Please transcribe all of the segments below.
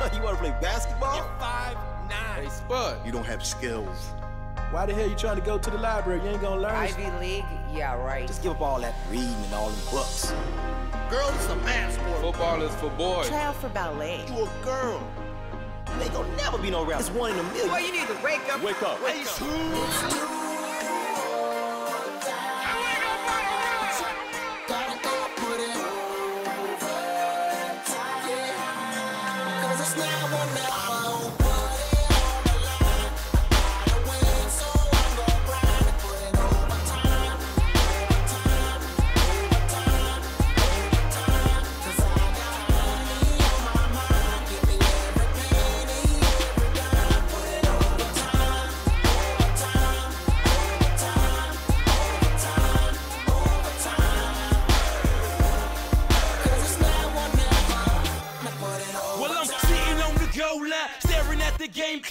you wanna play basketball? You're five nine. Hey, Spud. You don't have skills. Why the hell you trying to go to the library? You ain't gonna learn. Ivy League? Yeah, right. Just give up all that reading and all them books. Girls, it's a man's sport. Football is for boys. Try out for ballet. You a girl. You ain't gonna never be no rapper. It's one in a million. Boy, you need to wake up. Wake up. Wake up. Well,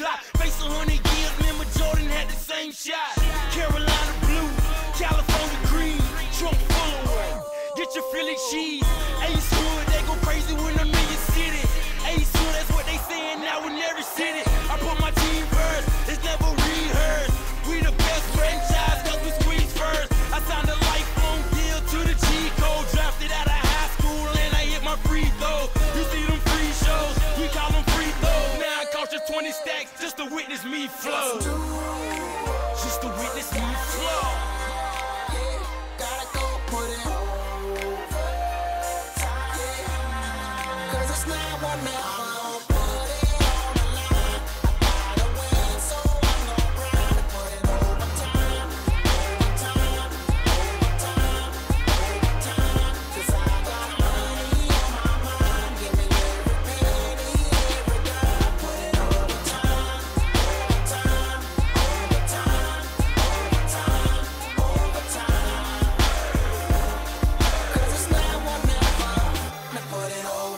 clock. Face a hundred years, remember Jordan had the same shot. Carolina blue, California green, Trump full of. Get your Philly cheese. Ace Hood, they go crazy 20 stacks just to witness me flow. Just to witness me flow.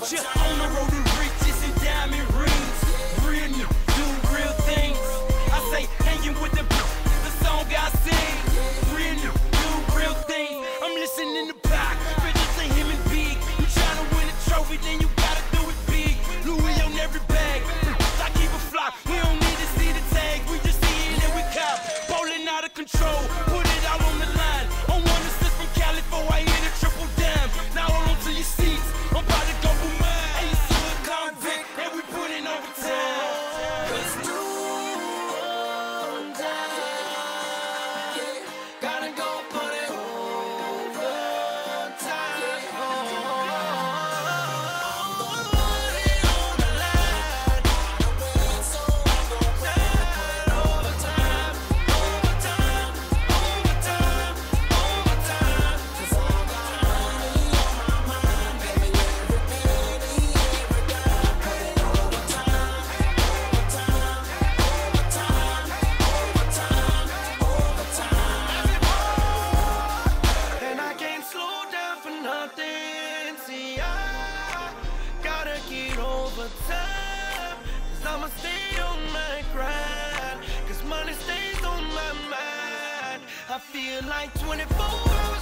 Just on the road and I feel like 24 hours, yeah.